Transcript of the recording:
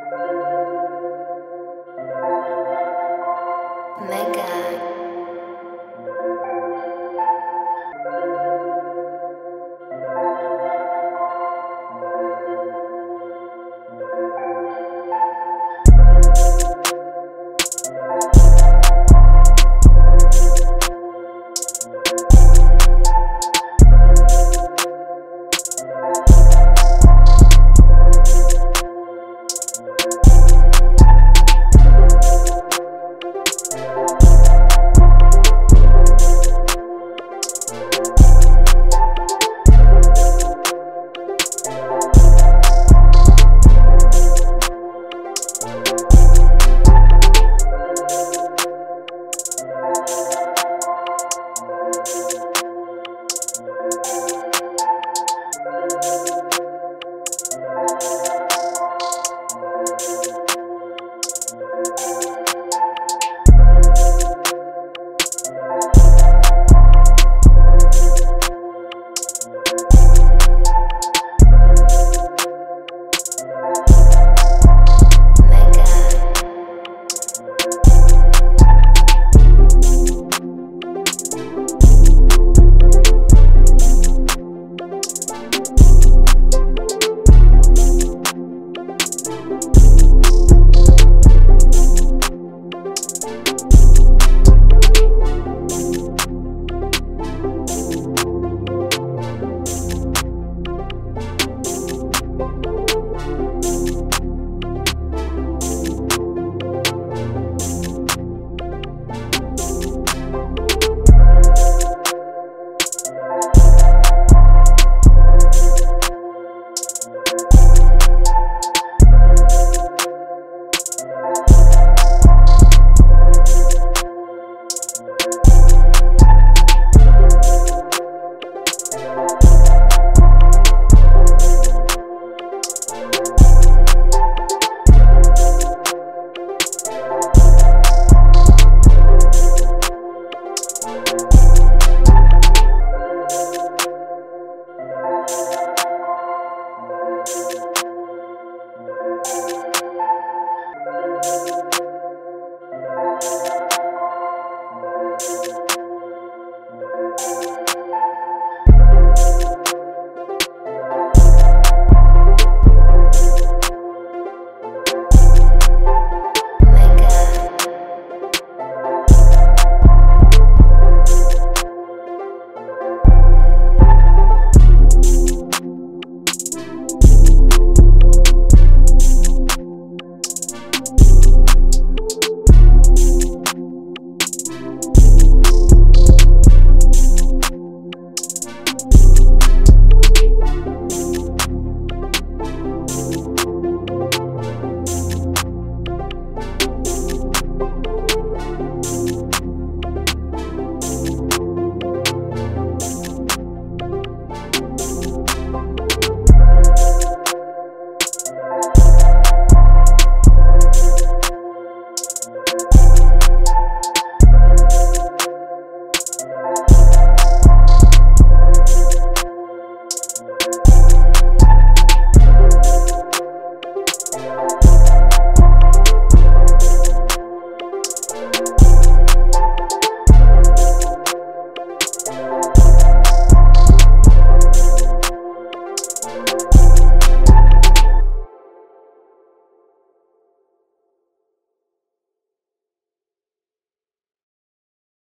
you